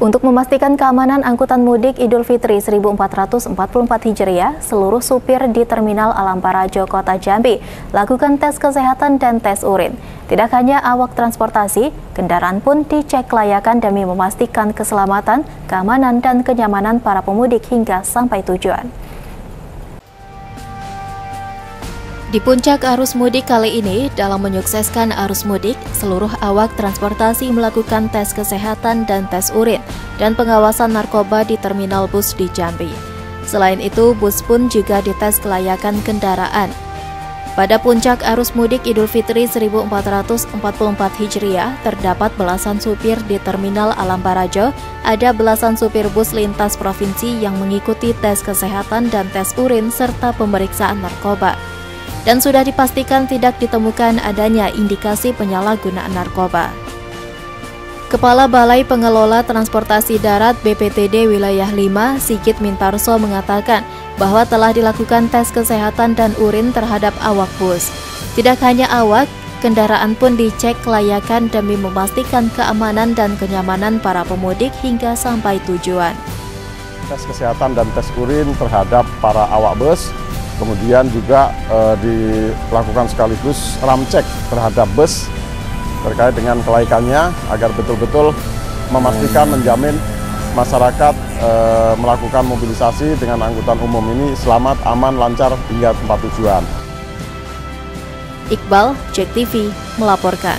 Untuk memastikan keamanan angkutan mudik Idul Fitri 1444 Hijriah, seluruh supir di Terminal Alamparajo Kota Jambi lakukan tes kesehatan dan tes urin. Tidak hanya awak transportasi, kendaraan pun dicek kelayakan demi memastikan keselamatan, keamanan, dan kenyamanan para pemudik hingga sampai tujuan. Di puncak arus mudik kali ini, dalam menyukseskan arus mudik, seluruh awak transportasi melakukan tes kesehatan dan tes urin dan pengawasan narkoba di terminal bus di Jambi. Selain itu, bus pun juga dites kelayakan kendaraan. Pada puncak arus mudik Idul Fitri 1444 Hijriah, terdapat belasan supir di Terminal Alam Barajo, ada belasan supir bus lintas provinsi yang mengikuti tes kesehatan dan tes urin serta pemeriksaan narkoba dan sudah dipastikan tidak ditemukan adanya indikasi penyalahgunaan narkoba. Kepala Balai Pengelola Transportasi Darat BPTD Wilayah 5, Sigit Mintarso mengatakan bahwa telah dilakukan tes kesehatan dan urin terhadap awak bus. Tidak hanya awak, kendaraan pun dicek kelayakan demi memastikan keamanan dan kenyamanan para pemudik hingga sampai tujuan. Tes kesehatan dan tes urin terhadap para awak bus kemudian juga eh, dilakukan sekaligus ram cek terhadap bus terkait dengan kelaikannya agar betul-betul memastikan hmm. menjamin masyarakat eh, melakukan mobilisasi dengan angkutan umum ini selamat, aman, lancar hingga tempat tujuan. Iqbal, Jack TV, melaporkan.